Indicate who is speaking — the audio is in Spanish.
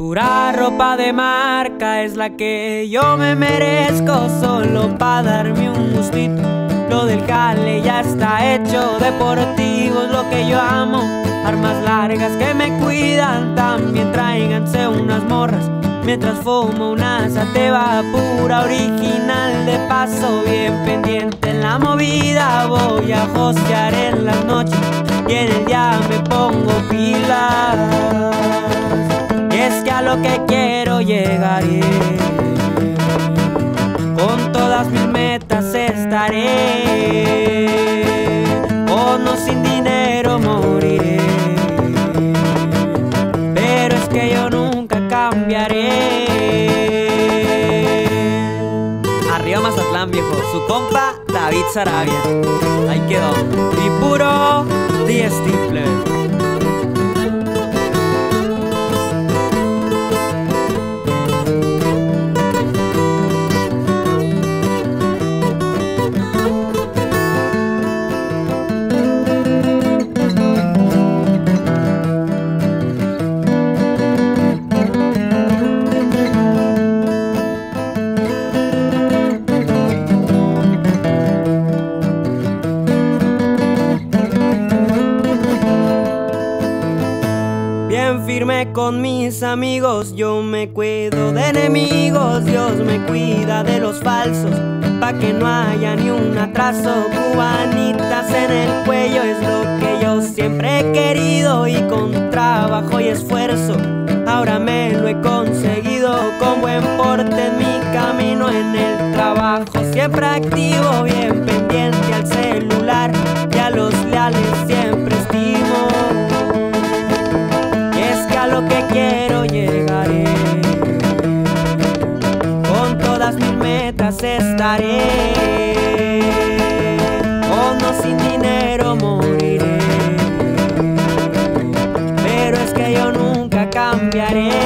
Speaker 1: Pura ropa de marca es la que yo me merezco solo para darme un gustito. Lo del jale ya está hecho, deportivo es lo que yo amo. Armas largas que me cuidan, también tráiganse unas morras. Mientras fumo una sativa pura original de paso bien pendiente en la movida voy a josear en las noches y en el día me pongo pilas y es que a lo que quiero llegaré con todas mis metas estaré. O no sin dinero moriré. Pero es que yo nunca cambiaré. Arriba Mazatlán viejo, su compa David Sarabia. Ahí quedó. Y puro The Stifler firme con mis amigos, yo me cuido de enemigos, Dios me cuida de los falsos, pa' que no haya ni un atraso, cubanitas en el cuello es lo que yo siempre he querido y con trabajo y esfuerzo, ahora me lo he conseguido. Con buen porte en mi camino en el trabajo, siempre activo, bien pendiente al celular horas estaré. Oh, no, sin dinero moriré. Pero es que yo nunca cambiaré.